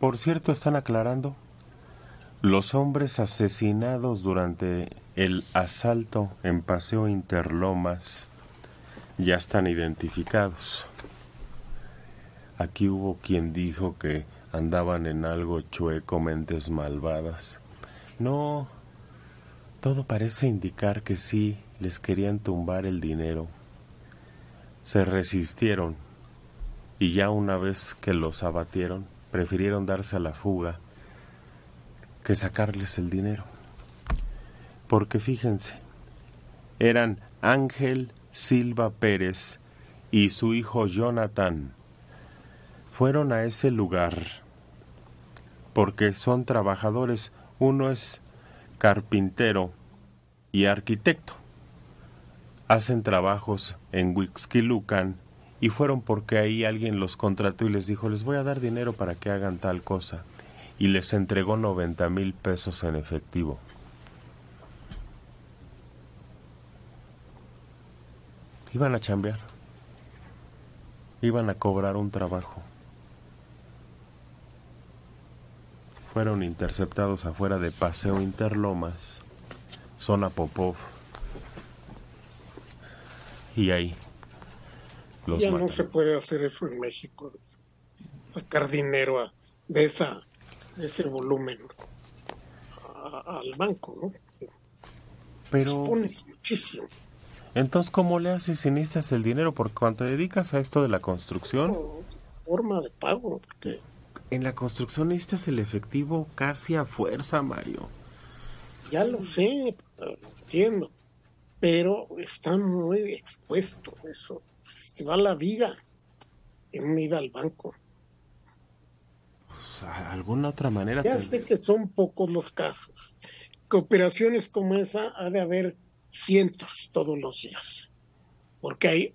Por cierto, están aclarando. Los hombres asesinados durante el asalto en Paseo Interlomas ya están identificados. Aquí hubo quien dijo que andaban en algo chueco mentes malvadas. No, todo parece indicar que sí les querían tumbar el dinero. Se resistieron y ya una vez que los abatieron, prefirieron darse a la fuga que sacarles el dinero. Porque fíjense, eran Ángel Silva Pérez y su hijo Jonathan. Fueron a ese lugar porque son trabajadores. Uno es carpintero y arquitecto. Hacen trabajos en Huixquilucan y fueron porque ahí alguien los contrató y les dijo, les voy a dar dinero para que hagan tal cosa. Y les entregó 90 mil pesos en efectivo. Iban a chambear. Iban a cobrar un trabajo. Fueron interceptados afuera de Paseo Interlomas, zona Popov. Y ahí ya no se puede hacer eso en México, sacar dinero de, esa, ese volumen al banco, ¿no? Pero... muchísimo. Entonces, ¿cómo le haces si necesitas el dinero? Porque cuando te dedicas a esto de la construcción... forma de pago. Porque... En la construcción necesitas el efectivo casi a fuerza, Mario. Ya lo sé, entiendo. Pero está muy expuesto eso se va la vida en unida al banco. Pues, alguna otra manera. Ya sé que son pocos los casos. Cooperaciones como esa ha de haber cientos todos los días, porque hay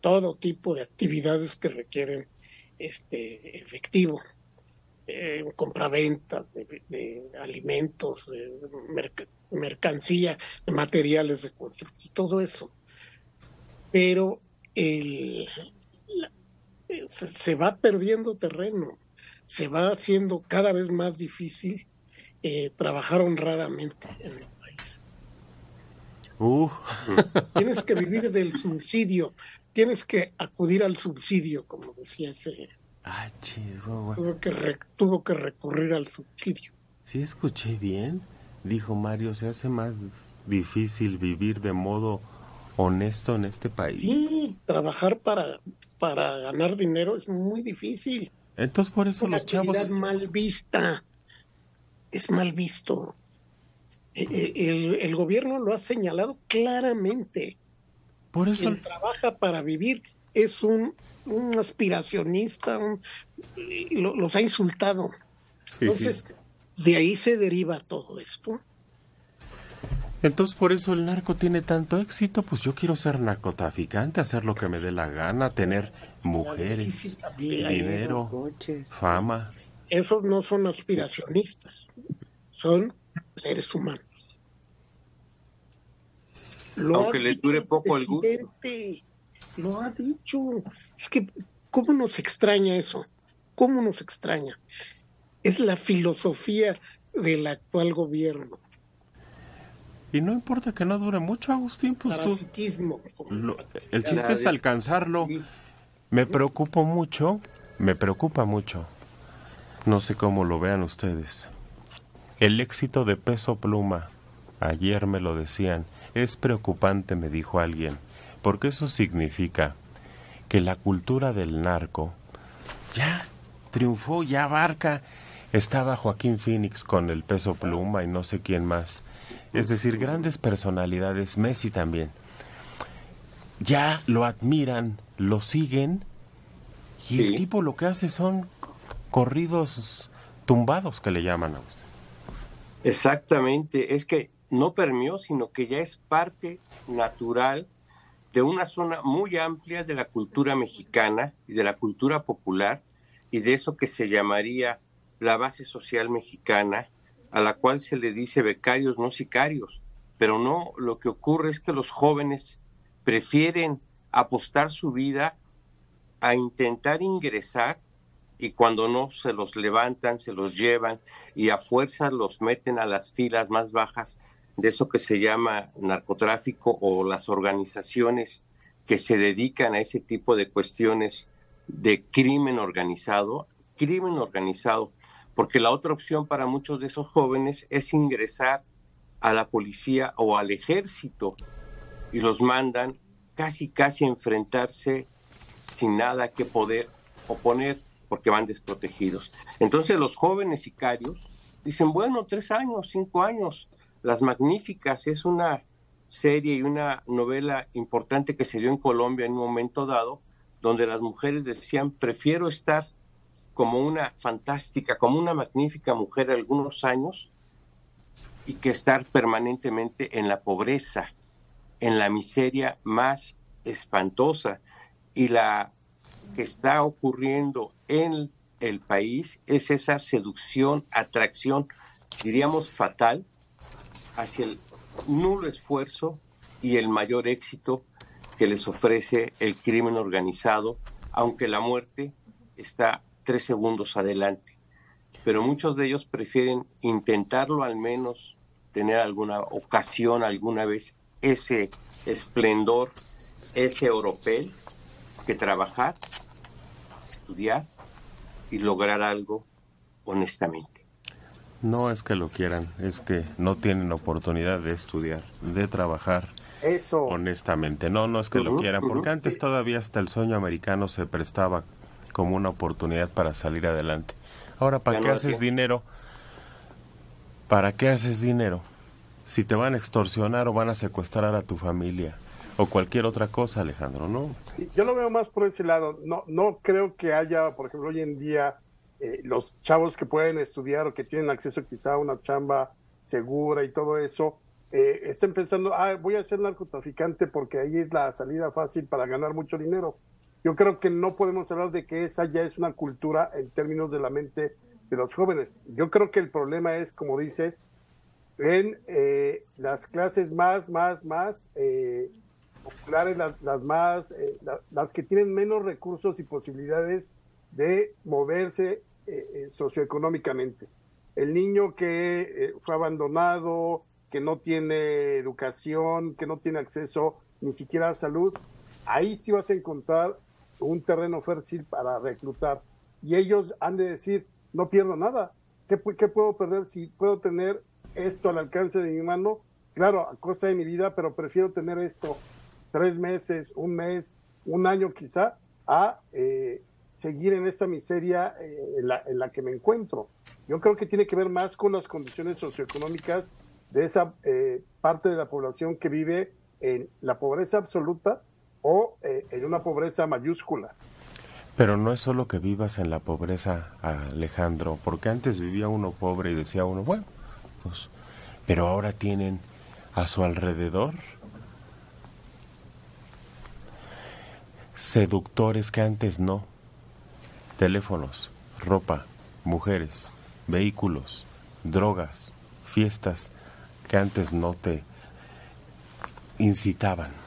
todo tipo de actividades que requieren este efectivo, eh, compraventas de, de, alimentos, de mercancía, de materiales de construcción, todo eso. Pero el, se va perdiendo terreno, se va haciendo cada vez más difícil eh, trabajar honradamente en el país. Uh. Tienes que vivir del subsidio, tienes que acudir al subsidio, como decía ese. Ah, chido, tuvo, que tuvo que recurrir al subsidio. Sí, escuché bien. Dijo Mario, se hace más difícil vivir de modo honesto en este país. Sí, trabajar para, para ganar dinero es muy difícil. Entonces por eso los chavos... Es mal vista, es mal visto. E, e, el, el, gobierno lo ha señalado claramente. Por eso... Quien trabaja para vivir es un, un aspiracionista, los ha insultado. Entonces, de ahí se deriva todo esto. Entonces por eso el narco tiene tanto éxito, pues yo quiero ser narcotraficante, hacer lo que me dé la gana, tener mujeres, dinero, fama. Esos no son aspiracionistas, son seres humanos. Aunque le dure poco el gusto. Lo ha dicho. Es que, ¿cómo nos extraña eso? ¿Cómo nos extraña? Es la filosofía del actual gobierno y no importa que no dure mucho, Agustín, pues tú... el chiste es alcanzarlo. Me preocupo mucho, me preocupa mucho. No sé cómo lo vean ustedes. El éxito de peso pluma, ayer me lo decían, es preocupante, me dijo alguien, porque eso significa que la cultura del narco ya triunfó, ya abarca. Estaba Joaquín Phoenix con el peso pluma y no sé quién más es decir, grandes personalidades, Messi también, ya lo admiran, lo siguen y el tipo lo que hace son corridos tumbados que le llaman a usted. Exactamente, es que no permió, sino que ya es parte natural de una zona muy amplia de la cultura mexicana y de la cultura popular y de eso que se llamaría la base social mexicana a la cual se le dice becarios, no sicarios, pero no, lo que ocurre es que los jóvenes prefieren apostar su vida a intentar ingresar y cuando no se los levantan, se los llevan y a fuerza los meten a las filas más bajas de eso que se llama narcotráfico o las organizaciones que se dedican a ese tipo de cuestiones de crimen organizado, crimen organizado, porque la otra opción para muchos de esos jóvenes es ingresar a la policía o al ejército y los mandan casi casi a enfrentarse sin nada que poder oponer porque van desprotegidos. Entonces los jóvenes sicarios dicen, bueno, tres años, cinco años, Las Magníficas es una serie y una novela importante que se dio en Colombia en un momento dado, donde las mujeres decían, prefiero estar como una fantástica, como una magnífica mujer algunos años y que estar permanentemente en la pobreza, en la miseria más espantosa. Y la que está ocurriendo en el país es esa seducción, atracción, diríamos fatal, hacia el nulo esfuerzo y el mayor éxito que les ofrece el crimen organizado, aunque la muerte está tres segundos adelante. Pero muchos de ellos prefieren intentarlo al menos, tener alguna ocasión alguna vez, ese esplendor, ese oropel, que trabajar, estudiar y lograr algo honestamente. No es que lo quieran, es que no tienen oportunidad de estudiar, de trabajar. Eso. Honestamente, no, no es que lo quieran, porque antes todavía hasta el sueño americano se prestaba como una oportunidad para salir adelante. Ahora, ¿para qué haces dinero? ¿Para qué haces dinero? Si te van a extorsionar o van a secuestrar a tu familia o cualquier otra cosa, Alejandro, ¿no? Yo lo veo más por ese lado. No, no creo que haya, por ejemplo, hoy en día eh, los chavos que pueden estudiar o que tienen acceso quizá a una chamba segura y todo eso, eh, estén pensando, ah, voy a ser narcotraficante porque ahí es la salida fácil para ganar mucho dinero. Yo creo que no podemos hablar de que esa ya es una cultura en términos de la mente de los jóvenes. Yo creo que el problema es, como dices, en eh, las clases más, más, más populares, las, más, las que tienen menos recursos y posibilidades de moverse eh, eh, socioeconómicamente. El niño que eh, fue abandonado, que no tiene educación, que no tiene acceso ni siquiera a salud, ahí sí vas a encontrar un terreno fértil para reclutar. Y ellos han de decir, no pierdo nada. ¿Qué, ¿Qué, puedo perder si puedo tener esto al alcance de mi mano? Claro, a costa de mi vida, pero prefiero tener esto tres meses, un mes, un año quizá, a seguir en esta miseria eh, en, la, que me encuentro. Yo creo que tiene que ver más con las condiciones socioeconómicas de esa eh, parte de la población que vive en la pobreza absoluta o eh, en una pobreza mayúscula. Pero no es solo que vivas en la pobreza, Alejandro, porque antes vivía uno pobre y decía uno, bueno, pues, pero ahora tienen a su alrededor seductores que antes no teléfonos, ropa, mujeres, vehículos, drogas, fiestas que antes no te incitaban.